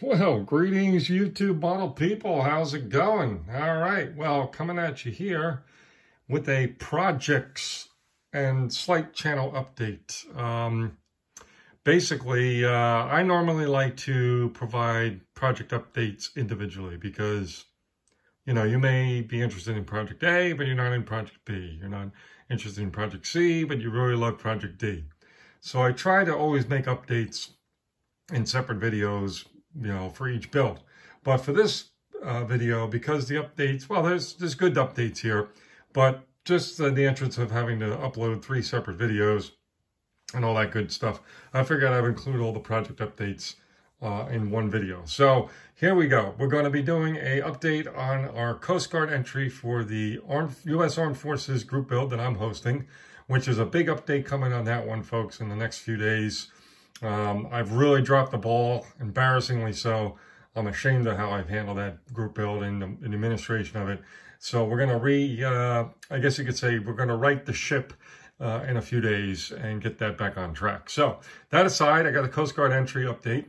Well, greetings, YouTube model people. How's it going? All right. Well, coming at you here with a projects and slight channel update. Um, basically, uh, I normally like to provide project updates individually because, you know, you may be interested in Project A, but you're not in Project B. You're not interested in Project C, but you really love Project D. So I try to always make updates in separate videos you know, for each build. But for this uh, video, because the updates, well, there's, there's good updates here, but just uh, the entrance of having to upload three separate videos and all that good stuff, I figured I'd include all the project updates uh, in one video. So here we go. We're going to be doing a update on our Coast Guard entry for the Armed, U.S. Armed Forces group build that I'm hosting, which is a big update coming on that one, folks, in the next few days. Um, I've really dropped the ball, embarrassingly so. I'm ashamed of how I've handled that group build and the, and administration of it. So we're going to re, uh, I guess you could say, we're going to right the ship uh, in a few days and get that back on track. So that aside, I got a Coast Guard entry update,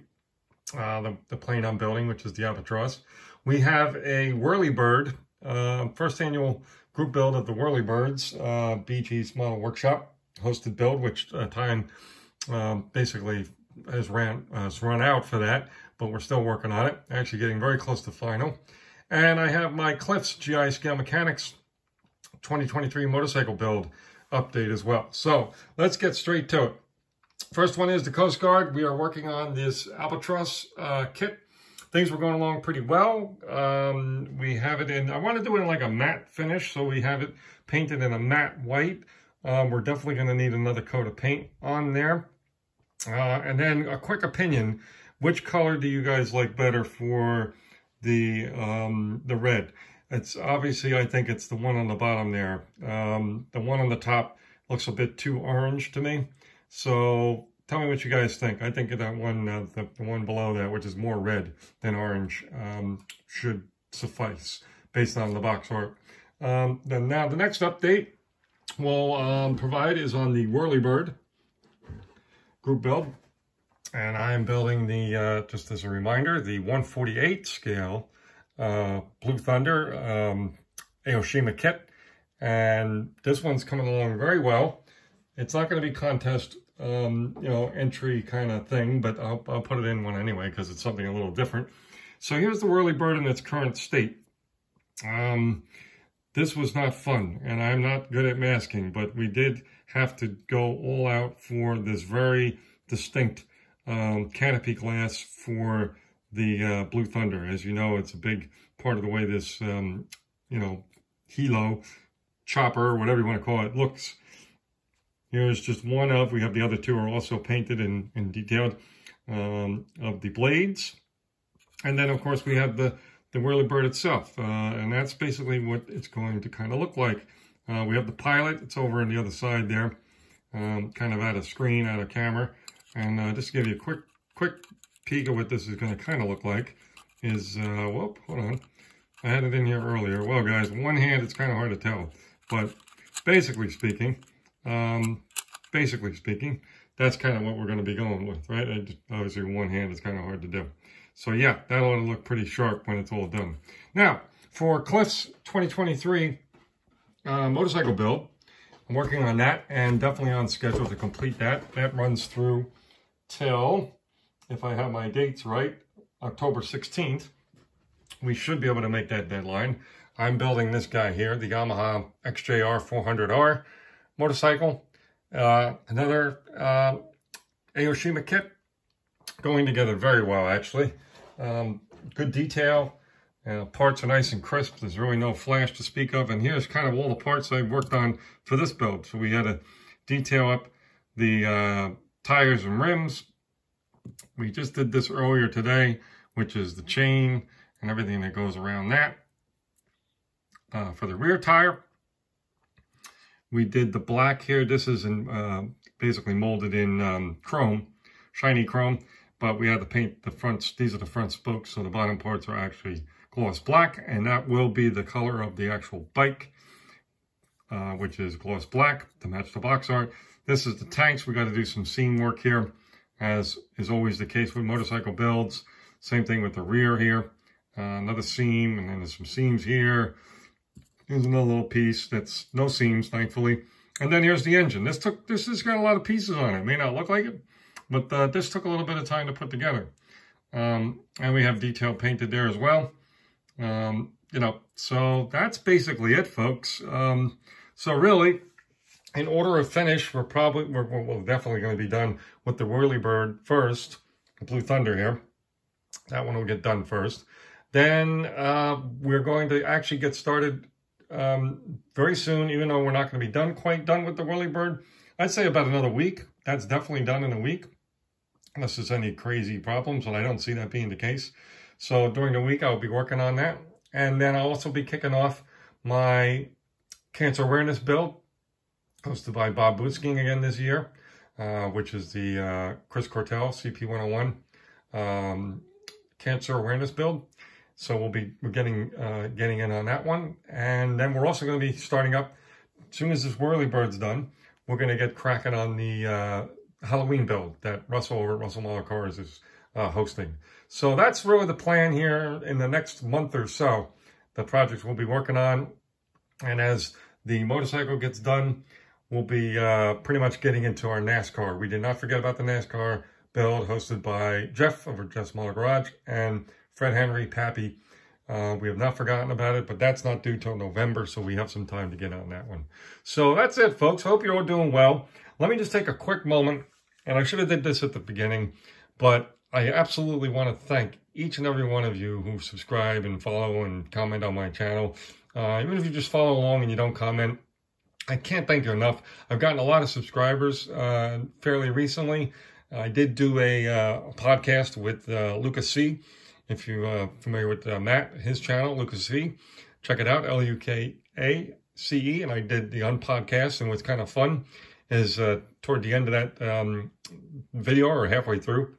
uh, the, the plane I'm building, which is the Albatross. We have a Whirlybird, uh, first annual group build of the Whirlybirds, uh, BG's Model Workshop hosted build, which uh, time um, basically has ran has run out for that, but we're still working on it. Actually getting very close to final. And I have my Cliffs GI Scale Mechanics 2023 motorcycle build update as well. So let's get straight to it. First one is the Coast Guard. We are working on this Albatross uh, kit. Things were going along pretty well. Um, we have it in, I want to do it in like a matte finish, so we have it painted in a matte white. Um, we're definitely going to need another coat of paint on there. Uh, and then a quick opinion. Which color do you guys like better for the um, the red? It's obviously, I think it's the one on the bottom there. Um, the one on the top looks a bit too orange to me. So tell me what you guys think. I think that one, uh, the, the, one below that, which is more red than orange, um, should suffice based on the box art. Um, then now the next update we'll um, provide is on the Whirlybird group build. And I am building the, uh, just as a reminder, the 148 scale uh, Blue Thunder um, Aoshima kit. And this one's coming along very well. It's not going to be contest, um, you know, entry kind of thing, but I'll, I'll put it in one anyway because it's something a little different. So here's the Whirlybird in its current state. Um, this was not fun, and I'm not good at masking, but we did have to go all out for this very distinct um, canopy glass for the uh, Blue Thunder. As you know, it's a big part of the way this, um, you know, helo, chopper, whatever you want to call it, looks. Here's just one of, we have the other two are also painted and, and detailed, um, of the blades. And then, of course, we have the the Whirlybird itself. Uh, and that's basically what it's going to kind of look like. Uh, we have the pilot. It's over on the other side there, um, kind of out of screen, out of camera. And uh, just to give you a quick quick peek of what this is going to kind of look like is, uh, whoop, hold on. I had it in here earlier. Well, guys, one hand, it's kind of hard to tell. But basically speaking, um, basically speaking, that's kind of what we're going to be going with, right? Just, obviously, one hand is kind of hard to do. So yeah, that ought to look pretty sharp when it's all done. Now, for Cliff's 2023 uh, motorcycle build, I'm working on that and definitely on schedule to complete that. That runs through till, if I have my dates right, October 16th. We should be able to make that deadline. I'm building this guy here, the Yamaha XJR 400R motorcycle. Uh, another uh, Aoshima kit, going together very well, actually. Um, good detail. Uh, parts are nice and crisp. There's really no flash to speak of. And here's kind of all the parts I've worked on for this build. So we had to detail up the uh, tires and rims. We just did this earlier today, which is the chain and everything that goes around that. Uh, for the rear tire, we did the black here. This is in, uh, basically molded in um, chrome, shiny chrome but we had to paint the fronts. These are the front spokes, so the bottom parts are actually gloss black, and that will be the color of the actual bike, uh, which is gloss black to match the box art. This is the tanks. We got to do some seam work here, as is always the case with motorcycle builds. Same thing with the rear here. Uh, another seam, and then there's some seams here. Here's another little piece that's no seams, thankfully. And then here's the engine. This took this has got a lot of pieces on it. it may not look like it, but uh, this took a little bit of time to put together. Um, and we have detail painted there as well. Um, you know, so that's basically it, folks. Um, so really, in order of finish, we're probably, we're, we're definitely going to be done with the Whirlybird first, the Blue Thunder here. That one will get done first. Then uh, we're going to actually get started um, very soon, even though we're not going to be done quite done with the Whirlybird. I'd say about another week. That's definitely done in a week, unless there's any crazy problems, and I don't see that being the case. So during the week, I'll be working on that. And then I'll also be kicking off my cancer awareness build, hosted by Bob Boosking again this year, uh, which is the uh, Chris Cortell CP101 um, cancer awareness build. So we'll be we're getting uh, getting in on that one, and then we're also going to be starting up as soon as this Whirlybird's done. We're going to get cracking on the uh, Halloween build that Russell over at Russell Model Cars is uh, hosting. So that's really the plan here in the next month or so. The projects we'll be working on, and as the motorcycle gets done, we'll be uh, pretty much getting into our NASCAR. We did not forget about the NASCAR build hosted by Jeff over at Jeff's Model Garage and Fred Henry, Pappy. Uh, we have not forgotten about it, but that's not due till November, so we have some time to get on that one. So that's it, folks. Hope you're all doing well. Let me just take a quick moment, and I should have did this at the beginning, but I absolutely want to thank each and every one of you who subscribe and follow and comment on my channel. Uh, even if you just follow along and you don't comment, I can't thank you enough. I've gotten a lot of subscribers uh, fairly recently. I did do a, uh, podcast with uh, Lukace. If you're uh, familiar with uh, Matt, his channel, Lukace, check it out, L-U-K-A-C-E, and I did the Unpodcast, and it was kind of fun is uh, toward the end of that um, video, or halfway through,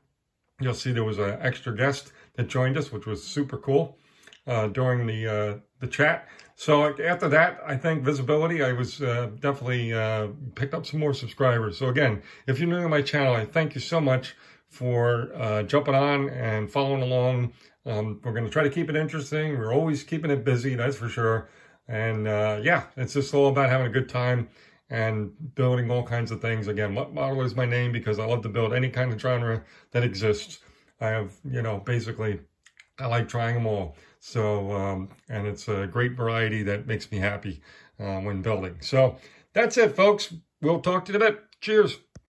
you'll see there was an extra guest that joined us, which was super cool uh, during the uh, the chat. So after that, I think visibility, I was uh, definitely uh, picked up some more subscribers. So again, if you're new to my channel, I thank you so much for uh, jumping on and following along. Um, we're going to try to keep it interesting. We're always keeping it busy, that's for sure. And uh, yeah, it's just all about having a good time and building all kinds of things. Again, Mutt Modeler is my name because I love to build any kind of genre that exists. I have, you know, basically, I like trying them all. So, um, and it's a great variety that makes me happy uh, when building. So that's it, folks. We'll talk to you in a bit. Cheers.